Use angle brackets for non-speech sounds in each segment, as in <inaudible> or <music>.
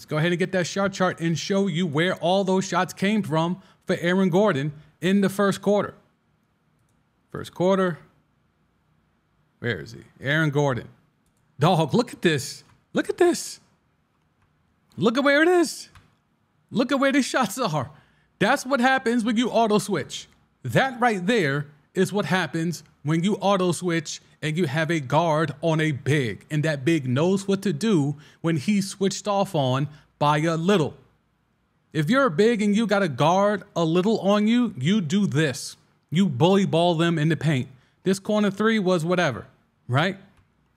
Let's go ahead and get that shot chart and show you where all those shots came from for Aaron Gordon in the first quarter. First quarter. Where is he? Aaron Gordon. Dog, look at this. Look at this. Look at where it is. Look at where the <laughs> shots are. That's what happens when you auto switch. That right there is what happens when you auto switch and you have a guard on a big, and that big knows what to do when he's switched off on by a little. If you're a big and you got a guard a little on you, you do this. You bully ball them in the paint. This corner three was whatever, right?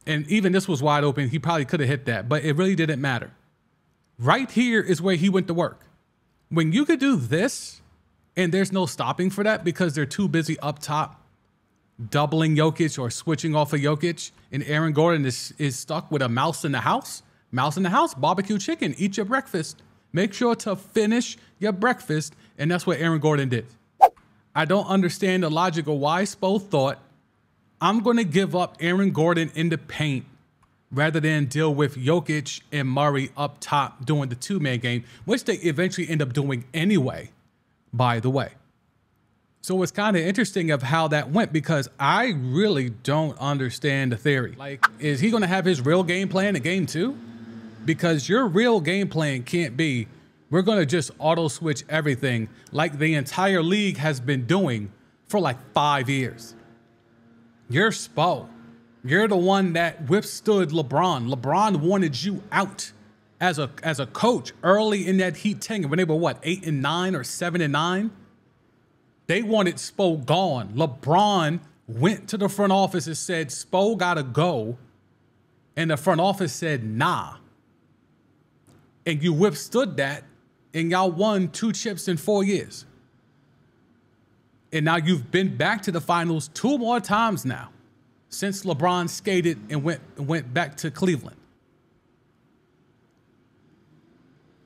And even this was wide open. He probably could have hit that, but it really didn't matter. Right here is where he went to work. When you could do this, and there's no stopping for that because they're too busy up top doubling Jokic or switching off of Jokic, and Aaron Gordon is, is stuck with a mouse in the house. Mouse in the house, barbecue chicken, eat your breakfast. Make sure to finish your breakfast, and that's what Aaron Gordon did. I don't understand the logic of why Spo thought I'm going to give up Aaron Gordon in the paint rather than deal with Jokic and Murray up top doing the two man game, which they eventually end up doing anyway, by the way. So it's kind of interesting of how that went because I really don't understand the theory. Like, is he going to have his real game plan in game two? Because your real game plan can't be we're going to just auto switch everything like the entire league has been doing for like five years. You're Spo. You're the one that withstood LeBron. LeBron wanted you out as a as a coach early in that Heat tenure when they were what eight and nine or seven and nine. They wanted Spo gone. LeBron went to the front office and said Spo gotta go, and the front office said nah. And you withstood that, and y'all won two chips in four years. And now you've been back to the finals two more times now since LeBron skated and went, went back to Cleveland.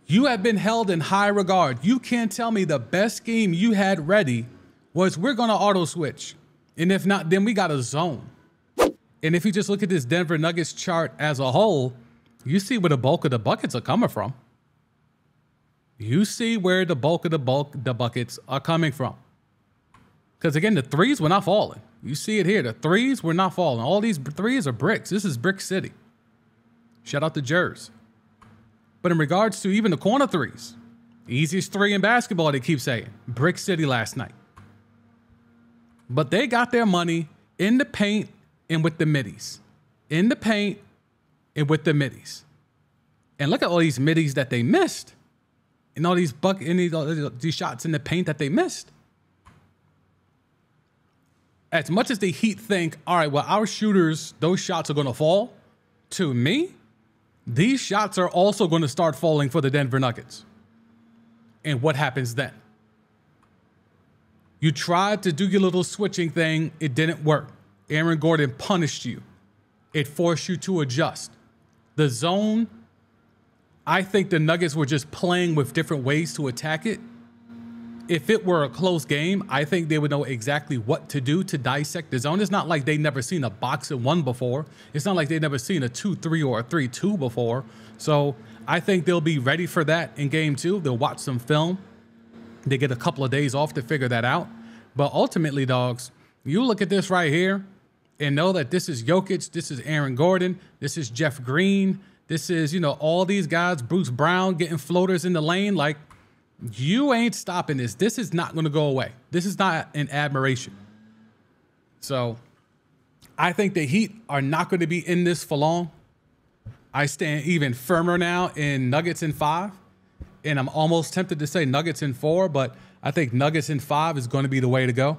You have been held in high regard. You can't tell me the best scheme you had ready was we're going to auto switch. And if not, then we got a zone. And if you just look at this Denver Nuggets chart as a whole, you see where the bulk of the buckets are coming from. You see where the bulk of the bulk the buckets are coming from. Because again, the threes were not falling. You see it here. The threes were not falling. All these threes are bricks. This is Brick City. Shout out to Jers. But in regards to even the corner threes, easiest three in basketball, they keep saying, Brick City last night. But they got their money in the paint and with the middies. In the paint and with the middies. And look at all these middies that they missed. And all these buck and these, these shots in the paint that they missed as much as the Heat think, all right, well, our shooters, those shots are going to fall, to me, these shots are also going to start falling for the Denver Nuggets. And what happens then? You tried to do your little switching thing, it didn't work. Aaron Gordon punished you, it forced you to adjust. The zone, I think the Nuggets were just playing with different ways to attack it if it were a close game, I think they would know exactly what to do to dissect the zone. It's not like they've never seen a box and one before. It's not like they've never seen a 2-3 or a 3-2 before. So I think they'll be ready for that in game two. They'll watch some film. They get a couple of days off to figure that out. But ultimately, dogs, you look at this right here and know that this is Jokic, this is Aaron Gordon, this is Jeff Green, this is, you know, all these guys, Bruce Brown getting floaters in the lane. Like, you ain't stopping this. This is not going to go away. This is not an admiration. So I think the Heat are not going to be in this for long. I stand even firmer now in Nuggets in five. And I'm almost tempted to say Nuggets in four, but I think Nuggets in five is going to be the way to go.